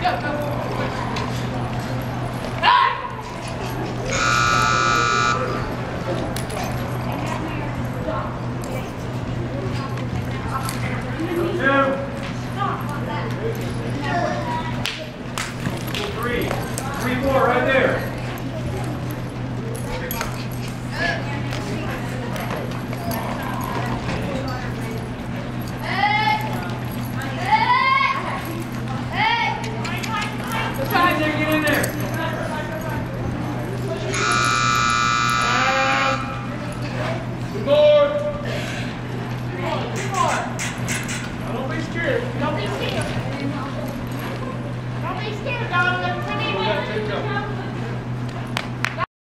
Three. Three, four, right there. Don't be scared. Don't be scared, dog.